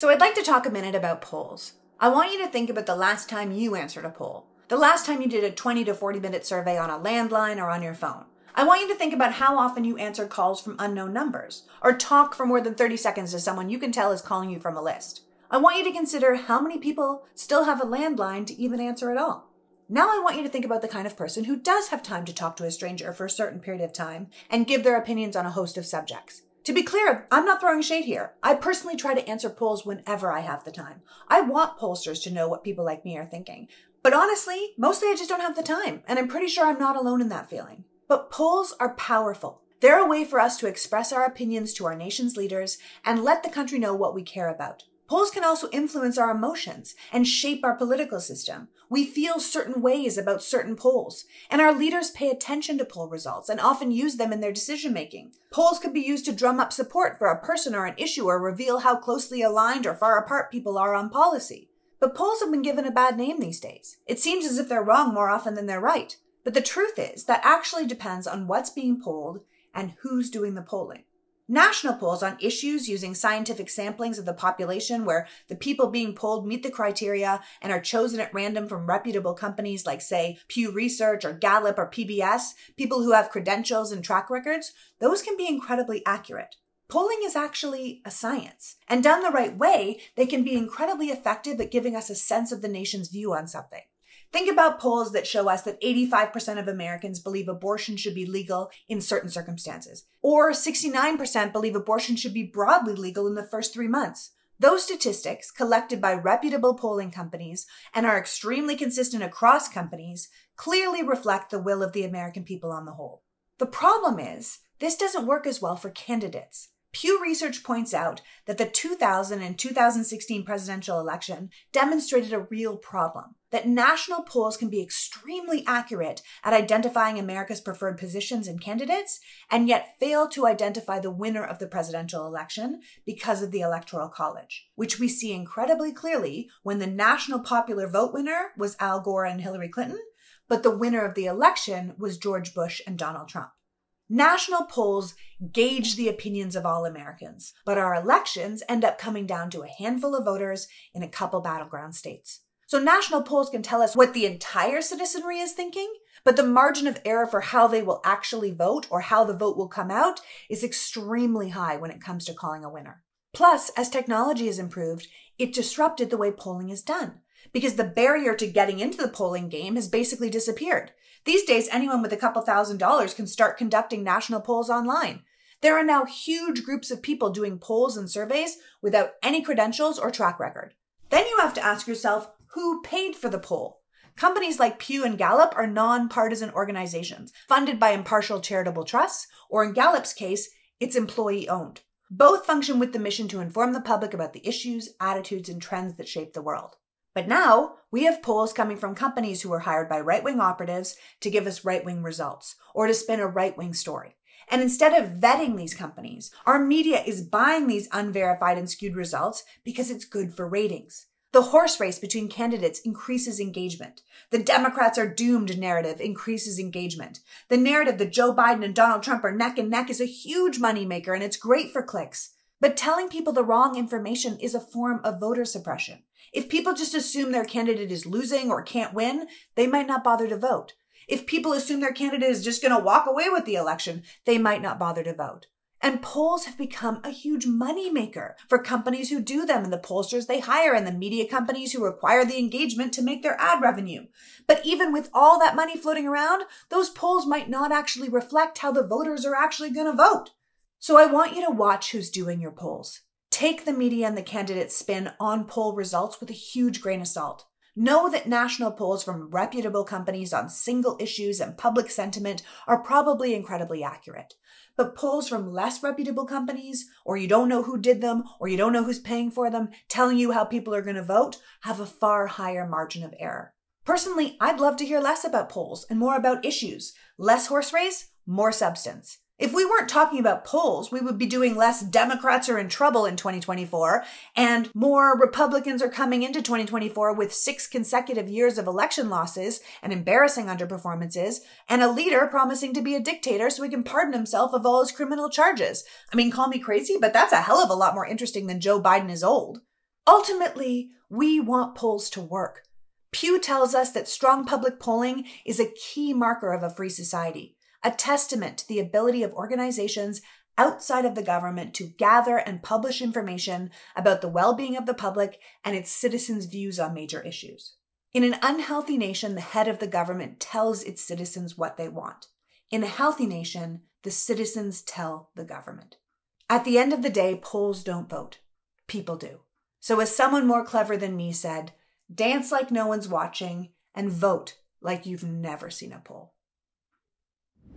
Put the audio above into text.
So, I'd like to talk a minute about polls. I want you to think about the last time you answered a poll, the last time you did a 20 to 40 minute survey on a landline or on your phone. I want you to think about how often you answered calls from unknown numbers, or talk for more than 30 seconds to someone you can tell is calling you from a list. I want you to consider how many people still have a landline to even answer at all. Now I want you to think about the kind of person who does have time to talk to a stranger for a certain period of time and give their opinions on a host of subjects. To be clear, I'm not throwing shade here. I personally try to answer polls whenever I have the time. I want pollsters to know what people like me are thinking. But honestly, mostly I just don't have the time, and I'm pretty sure I'm not alone in that feeling. But polls are powerful. They're a way for us to express our opinions to our nation's leaders and let the country know what we care about. Polls can also influence our emotions and shape our political system. We feel certain ways about certain polls, and our leaders pay attention to poll results and often use them in their decision making. Polls could be used to drum up support for a person or an issue or reveal how closely aligned or far apart people are on policy. But polls have been given a bad name these days. It seems as if they're wrong more often than they're right. But the truth is that actually depends on what's being polled and who's doing the polling. National polls on issues using scientific samplings of the population where the people being polled meet the criteria and are chosen at random from reputable companies like, say, Pew Research or Gallup or PBS, people who have credentials and track records, those can be incredibly accurate. Polling is actually a science, and done the right way, they can be incredibly effective at giving us a sense of the nation's view on something. Think about polls that show us that 85% of Americans believe abortion should be legal in certain circumstances, or 69% believe abortion should be broadly legal in the first three months. Those statistics, collected by reputable polling companies and are extremely consistent across companies, clearly reflect the will of the American people on the whole. The problem is, this doesn't work as well for candidates. Pew Research points out that the 2000 and 2016 presidential election demonstrated a real problem that national polls can be extremely accurate at identifying America's preferred positions and candidates, and yet fail to identify the winner of the presidential election because of the Electoral College, which we see incredibly clearly when the national popular vote winner was Al Gore and Hillary Clinton, but the winner of the election was George Bush and Donald Trump. National polls gauge the opinions of all Americans, but our elections end up coming down to a handful of voters in a couple battleground states. So national polls can tell us what the entire citizenry is thinking, but the margin of error for how they will actually vote or how the vote will come out is extremely high when it comes to calling a winner. Plus, as technology has improved, it disrupted the way polling is done because the barrier to getting into the polling game has basically disappeared. These days, anyone with a couple thousand dollars can start conducting national polls online. There are now huge groups of people doing polls and surveys without any credentials or track record. Then you have to ask yourself who paid for the poll? Companies like Pew and Gallup are nonpartisan organizations funded by impartial charitable trusts, or in Gallup's case, it's employee owned. Both function with the mission to inform the public about the issues, attitudes, and trends that shape the world. But now we have polls coming from companies who are hired by right wing operatives to give us right wing results or to spin a right wing story. And instead of vetting these companies, our media is buying these unverified and skewed results because it's good for ratings. The horse race between candidates increases engagement. The Democrats are doomed narrative increases engagement. The narrative that Joe Biden and Donald Trump are neck and neck is a huge moneymaker and it's great for clicks. But telling people the wrong information is a form of voter suppression. If people just assume their candidate is losing or can't win, they might not bother to vote. If people assume their candidate is just going to walk away with the election, they might not bother to vote. And polls have become a huge moneymaker for companies who do them and the pollsters they hire and the media companies who require the engagement to make their ad revenue. But even with all that money floating around, those polls might not actually reflect how the voters are actually going to vote. So I want you to watch who's doing your polls. Take the media and the candidates' spin on poll results with a huge grain of salt. Know that national polls from reputable companies on single issues and public sentiment are probably incredibly accurate. But polls from less reputable companies, or you don't know who did them, or you don't know who's paying for them, telling you how people are going to vote, have a far higher margin of error. Personally, I'd love to hear less about polls and more about issues. Less horse race, more substance. If we weren't talking about polls, we would be doing less Democrats are in trouble in 2024 and more Republicans are coming into 2024 with six consecutive years of election losses and embarrassing underperformances and a leader promising to be a dictator so he can pardon himself of all his criminal charges. I mean, call me crazy, but that's a hell of a lot more interesting than Joe Biden is old. Ultimately, we want polls to work. Pew tells us that strong public polling is a key marker of a free society, a testament to the ability of organizations outside of the government to gather and publish information about the well being of the public and its citizens' views on major issues. In an unhealthy nation, the head of the government tells its citizens what they want. In a healthy nation, the citizens tell the government. At the end of the day, polls don't vote. People do. So, as someone more clever than me said, dance like no one's watching and vote like you've never seen a poll.